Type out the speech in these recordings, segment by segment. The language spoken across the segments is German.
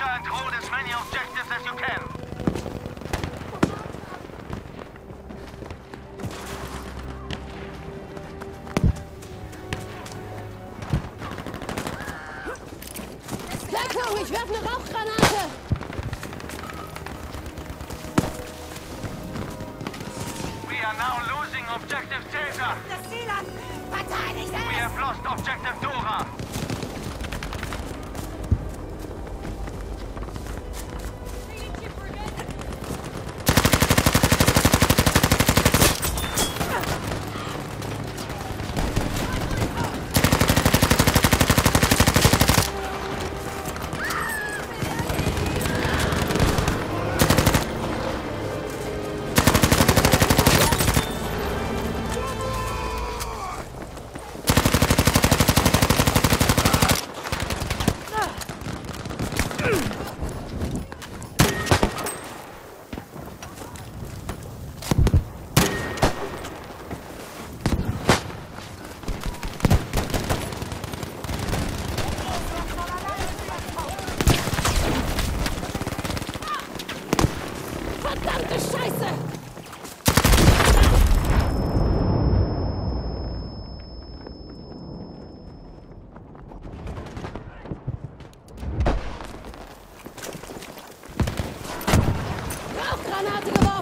capture and hold as many objectives as you can. Ich werfe eine Rauchgranate! We are now losing objective Caesar! Das Ziel an! Verteidigt We have lost objective Granate geworfen.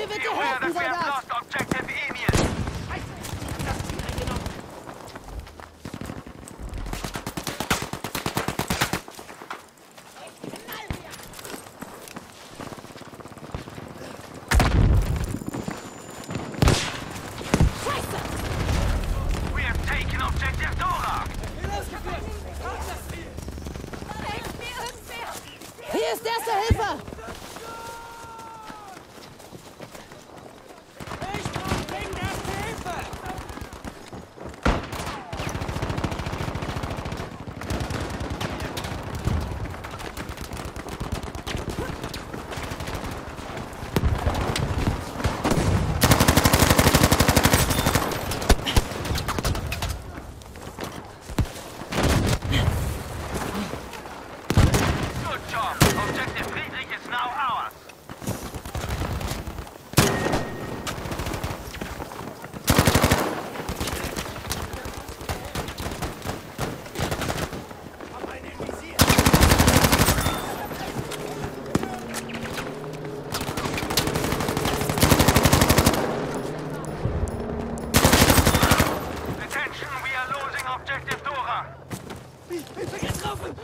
C'est tes vous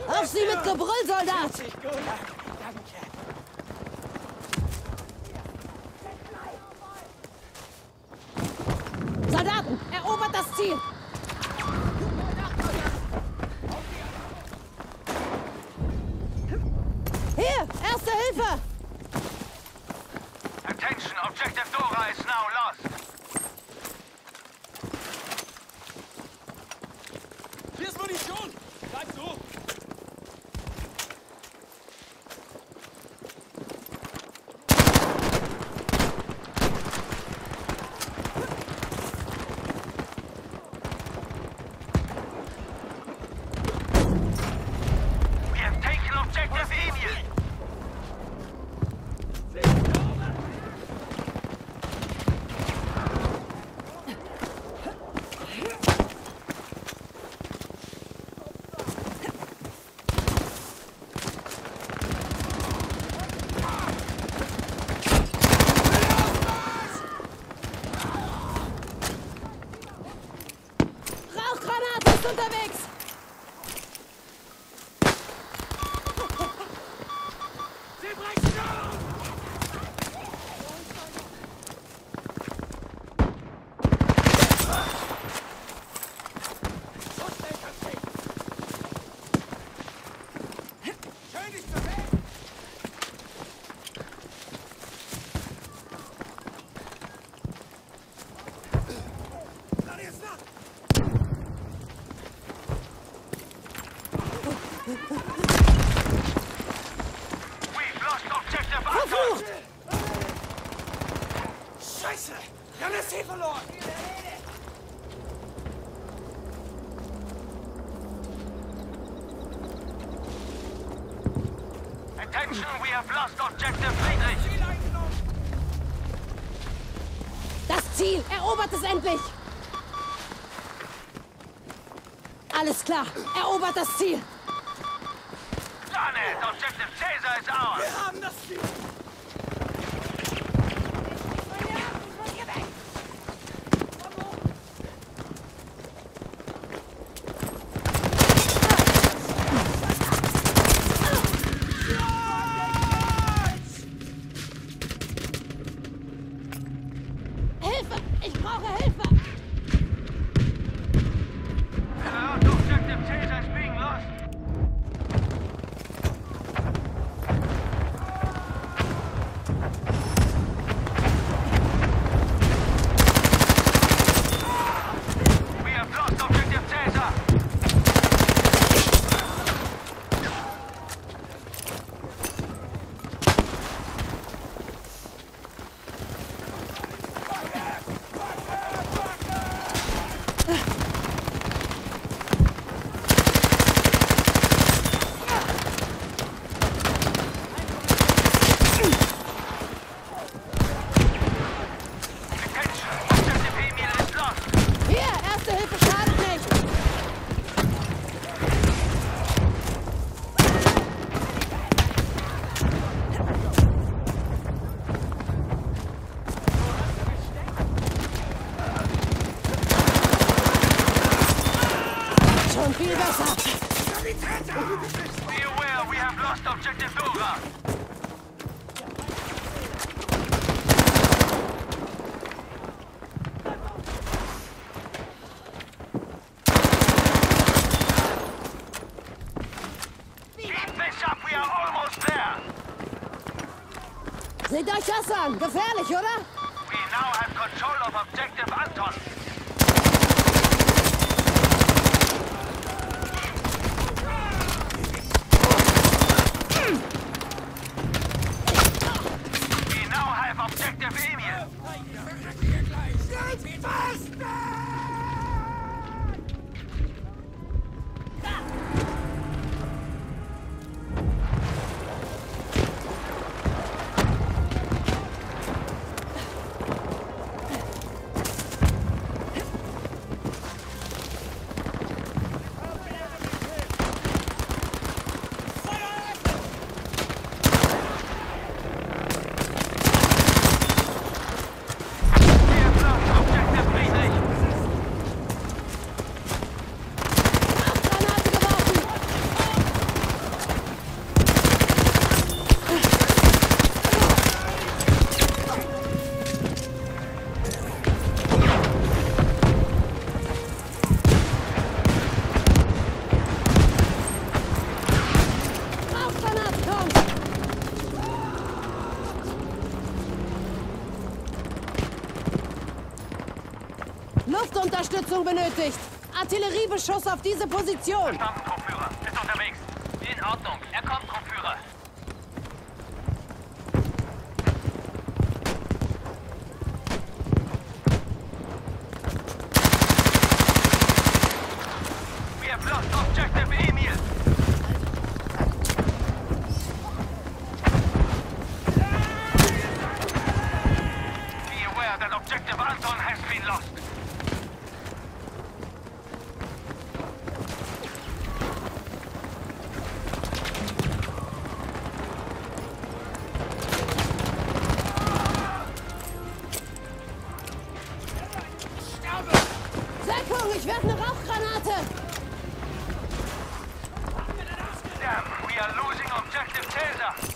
Auf Sie mit Gebrüll, Soldat! Soldaten, erobert das Ziel! Hier, erste Hilfe! unterwegs! Sie brechen Verflucht! Scheiße! Wir haben das Ziel verloren! Attention, we have lost objective Friedrich! Das Ziel! Erobert es endlich! Alles klar! Erobert das Ziel! Objective Caesar is ours! Be aware, we have lost objective Dora. Seht euch das an! Gefährlich, oder? We now have control of objective Anton. Genau halb Objective Emil! Ganz fast! Bombenschuss auf diese Position. Verstanden, Truppführer. Ist unterwegs. In Ordnung. Er kommt, Truppführer. Objective Anton has been lost. ich werfe eine Rauchgranate! Damn, we are losing objective Taser!